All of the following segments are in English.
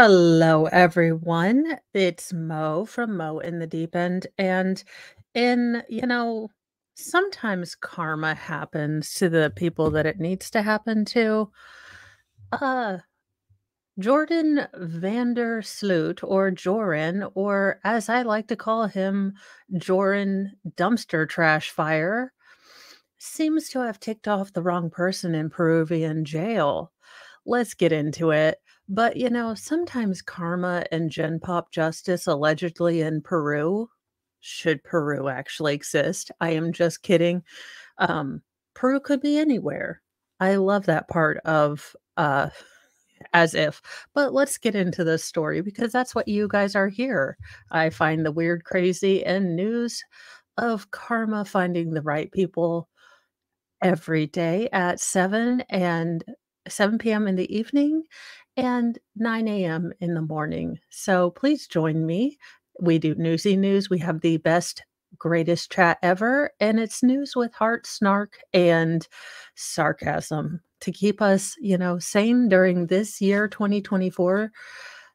Hello, everyone. It's Mo from Mo in the Deep End. And in, you know, sometimes karma happens to the people that it needs to happen to. Uh, Jordan Vander Sloot, or Joran, or as I like to call him, Joran Dumpster Trash Fire, seems to have ticked off the wrong person in Peruvian jail. Let's get into it. But, you know, sometimes karma and gen pop justice allegedly in Peru should Peru actually exist? I am just kidding. Um, Peru could be anywhere. I love that part of uh as if. But let's get into this story because that's what you guys are here. I find the weird, crazy, and news of karma finding the right people every day at 7 and 7 p.m. in the evening and 9 a.m. in the morning. So please join me. We do newsy news. We have the best, greatest chat ever, and it's news with heart, snark, and sarcasm to keep us, you know, sane during this year, 2024,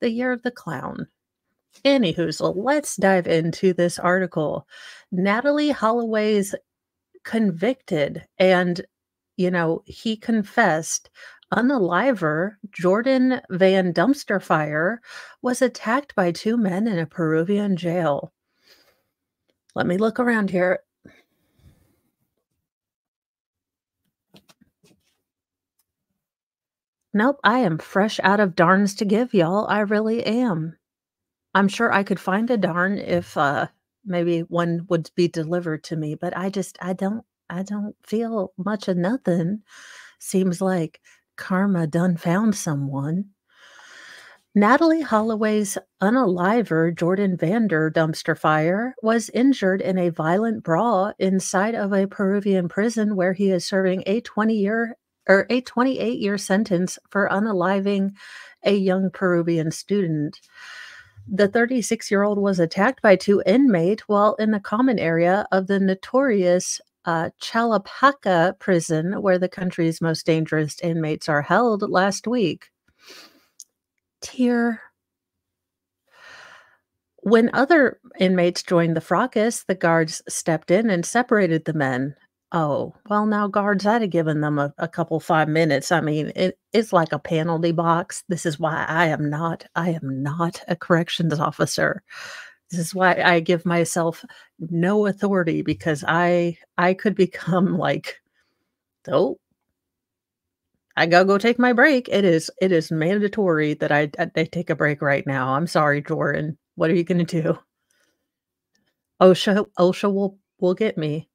the year of the clown. Anywho, let's dive into this article. Natalee Holloway's convicted and you know, he confessed unaliver Jordan Van Dumpster Fire was attacked by two men in a Peruvian jail. Let me look around here. Nope, I am fresh out of darns to give y'all. I really am. I'm sure I could find a darn if uh maybe one would be delivered to me, but I just I don't I don't feel much of nothing. Seems like karma done found someone. Natalee Holloway's unaliver Jordan Vander dumpster fire was injured in a violent brawl inside of a Peruvian prison where he is serving a 20 year or a 28 year sentence for unaliving a young Peruvian student. The 36 year old was attacked by two inmates while in the common area of the notorious uh, Challapalca prison, where the country's most dangerous inmates are held, last week. Tear. When other inmates joined the fracas, the guards stepped in and separated the men. Oh, well, now guards, I'd have given them a, a couple five minutes. I mean, it, it's like a penalty box. This is why I am not, I am not a corrections officer. This is why I give myself no authority because I I could become like, oh, I gotta go take my break. It is it is mandatory that I I take a break right now. I'm sorry, Jordan. What are you gonna do? OSHA OSHA will will get me.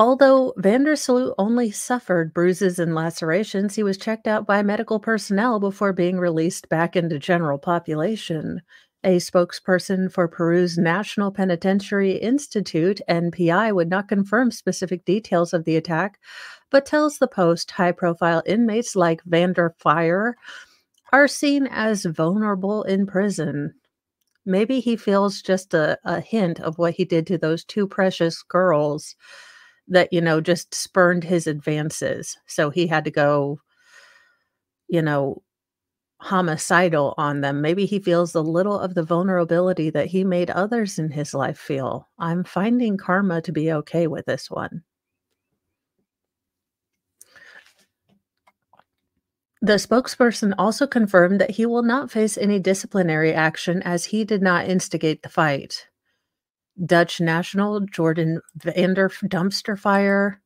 Although Vandersloot only suffered bruises and lacerations, he was checked out by medical personnel before being released back into general population. A spokesperson for Peru's National Penitentiary Institute, NPI, would not confirm specific details of the attack, but tells the Post high profile inmates like Vander Fire are seen as vulnerable in prison. Maybe he feels just a, a hint of what he did to those two precious girls that you know just spurned his advances. So he had to go you know homicidal on them. Maybe he feels a little of the vulnerability that he made others in his life feel. I'm finding karma to be okay with this one. The spokesperson also confirmed that he will not face any disciplinary action as he did not instigate the fight. Dutch national Jordan Vander Dumpster Fire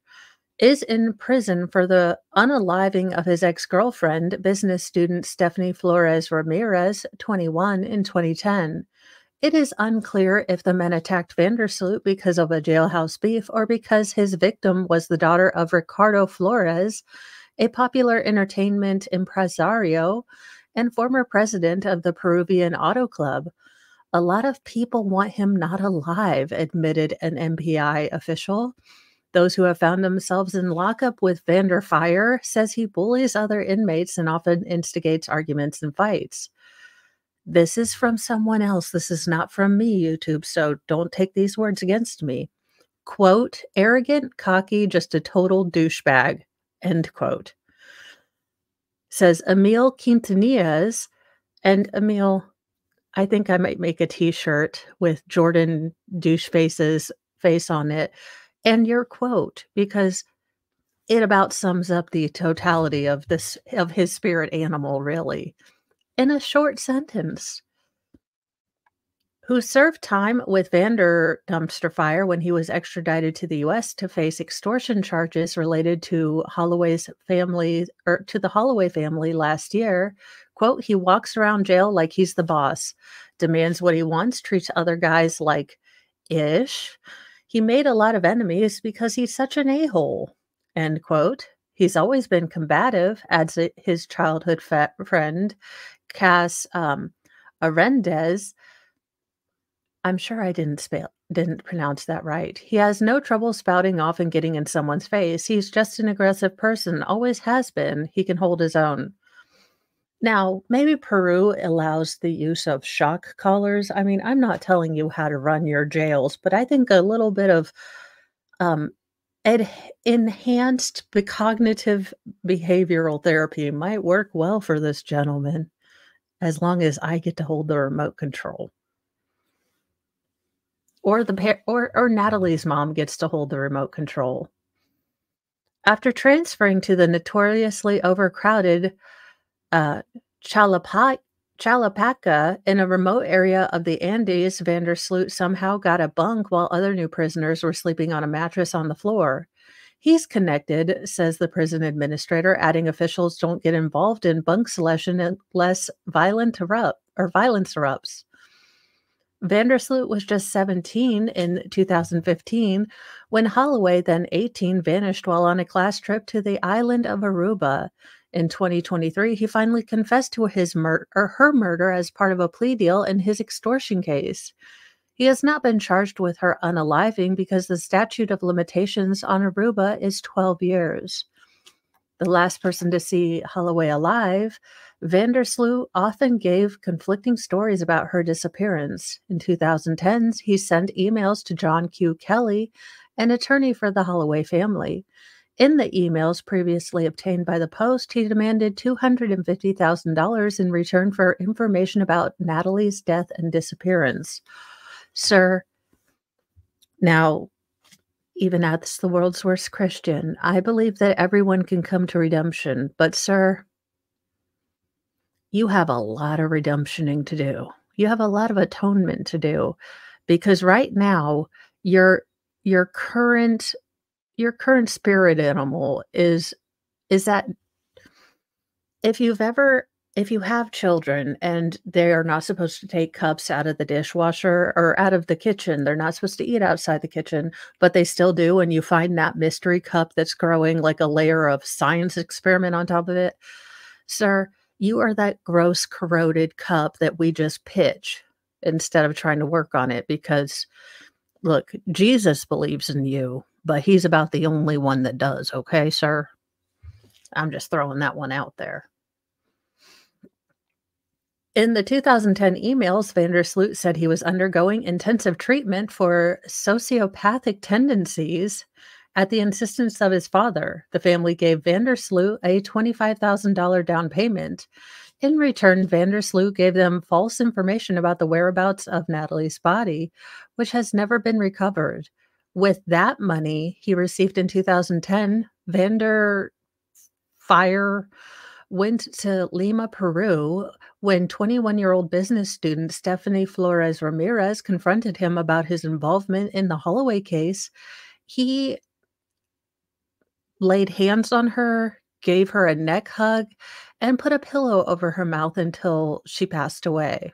is in prison for the unaliving of his ex girlfriend, business student Stephanie Flores Ramirez, 21, in 2010. It is unclear if the men attacked Vandersloot because of a jailhouse beef or because his victim was the daughter of Ricardo Flores, a popular entertainment impresario and former president of the Peruvian Auto Club. A lot of people want him not alive, admitted an MPI official. Those who have found themselves in lockup with Vander Fire says he bullies other inmates and often instigates arguments and fights. This is from someone else. This is not from me, YouTube, so don't take these words against me. Quote, arrogant, cocky, just a total douchebag. End quote. says Emil Quintanillas, and Emil, I think I might make a T-shirt with Jordan Doucheface's face on it, and your quote because it about sums up the totality of this of his spirit animal, really, in a short sentence who served time with Vander dumpster fire when he was extradited to the U.S. to face extortion charges related to Holloway's family or to the Holloway family last year. Quote, he walks around jail like he's the boss, demands what he wants, treats other guys like ish. He made a lot of enemies because he's such an a hole. End quote. He's always been combative, adds his childhood friend, Cass um, Arendez I'm sure I didn't spell didn't pronounce that right. He has no trouble spouting off and getting in someone's face. He's just an aggressive person, always has been. He can hold his own. Now, maybe Peru allows the use of shock collars. I mean, I'm not telling you how to run your jails, but I think a little bit of um, ed- enhanced cognitive behavioral therapy might work well for this gentleman as long as I get to hold the remote control or the or or Natalee's mom gets to hold the remote control. After transferring to the notoriously overcrowded uh, Challapalca in a remote area of the Andes, Vandersloot somehow got a bunk while other new prisoners were sleeping on a mattress on the floor. He's connected, says the prison administrator, adding officials don't get involved in bunk selection unless violent erupt or violence erupts. Vandersloot was just 17 in 2015 when Holloway, then 18, vanished while on a class trip to the island of Aruba. In 2023, he finally confessed to his or her murder as part of a plea deal in his extortion case. He has not been charged with her unaliving because the statute of limitations on Aruba is 12 years. The last person to see Holloway alive Vandersloot often gave conflicting stories about her disappearance. In 2010s, he sent emails to John Q. Kelly, an attorney for the Holloway family. In the emails previously obtained by the Post, he demanded $250,000 in return for information about Natalee's death and disappearance. Sir, now, even as the world's worst Christian, I believe that everyone can come to redemption, but, sir, you have a lot of redemptioning to do. You have a lot of atonement to do because right now your your current your current spirit animal is is that if you've ever if you have children and they are not supposed to take cups out of the dishwasher or out of the kitchen, they're not supposed to eat outside the kitchen, but they still do, and you find that mystery cup that's growing like a layer of science experiment on top of it, sir, you are that gross, corroded cup that we just pitch instead of trying to work on it because look, Jesus believes in you, but he's about the only one that does, okay, sir? I'm just throwing that one out there. In the 2010 emails, Vandersloot said he was undergoing intensive treatment for sociopathic tendencies at the insistence of his father, the family gave Vandersloot a $25,000 down payment. In return, Vandersloot gave them false information about the whereabouts of Natalee's body, which has never been recovered. With that money he received in 2010, Vander Fire went to Lima, Peru, when 21 year old business student Stephanie Flores Ramirez confronted him about his involvement in the Holloway case. He laid hands on her, gave her a neck hug, and put a pillow over her mouth until she passed away.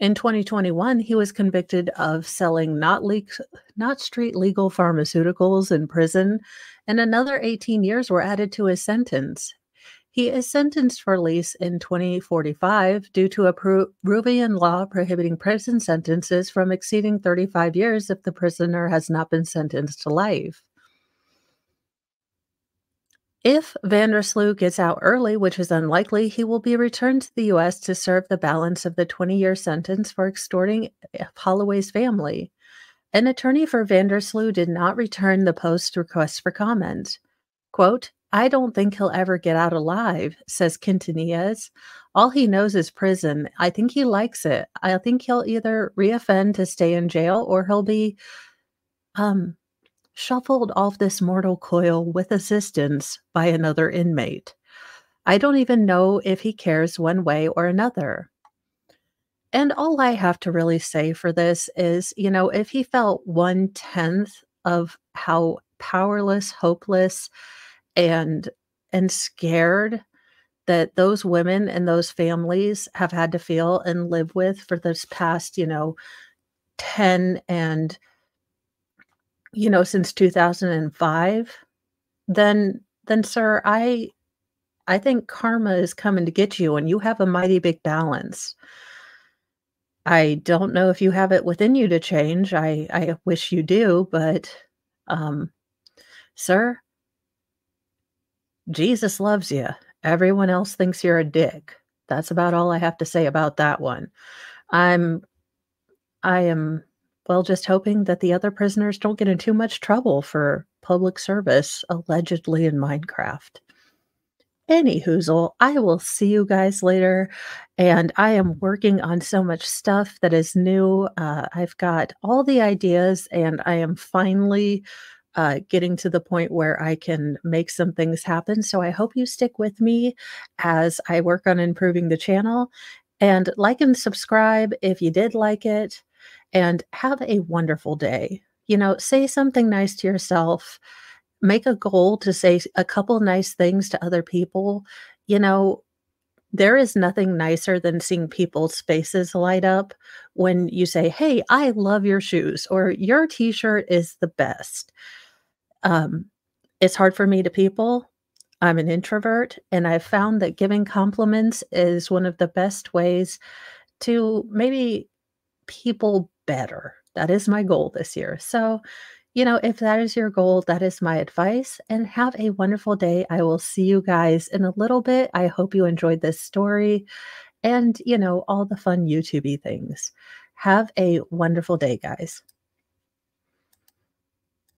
In 2021, he was convicted of selling not, le- not street legal pharmaceuticals in prison, and another 18 years were added to his sentence. He is sentenced for release in 2045 due to a Peruvian law prohibiting prison sentences from exceeding 35 years if the prisoner has not been sentenced to life. If Vandersloot gets out early, which is unlikely, he will be returned to the U.S. to serve the balance of the 20 year sentence for extorting Holloway's family. An attorney for Vandersloot did not return the Post's request for comment. Quote, I don't think he'll ever get out alive, says Quintanillas. All he knows is prison. I think he likes it. I think he'll either reoffend to stay in jail or he'll be um shuffled off this mortal coil with assistance by another inmate. I don't even know if he cares one way or another. And all I have to really say for this is, you know, if he felt one tenth of how powerless, hopeless, and and scared that those women and those families have had to feel and live with for this past, you know, 10 and you know, since 2005, then then sir, I I think karma is coming to get you and you have a mighty big balance. I don't know if you have it within you to change. I I wish you do, but um sir, Jesus loves you. Everyone else thinks you're a dick. That's about all I have to say about that one. I'm I am well just hoping that the other prisoners don't get in too much trouble for public service allegedly in Minecraft. Any hoozle, I will see you guys later. And I am working on so much stuff that is new. Uh, I've got all the ideas, and I am finally uh, getting to the point where I can make some things happen. So I hope you stick with me as I work on improving the channel. And like and subscribe if you did like it. And have a wonderful day. You know, say something nice to yourself make a goal to say a couple nice things to other people. You know, there is nothing nicer than seeing people's faces light up when you say, Hey, I love your shoes, or your t shirt is the best. Um, it's hard for me to people. I'm an introvert, and I've found that giving compliments is one of the best ways to maybe people better. That is my goal this year. So, you know, if that is your goal, that is my advice. And have a wonderful day. I will see you guys in a little bit. I hope you enjoyed this story and, you know, all the fun YouTubey things. Have a wonderful day, guys.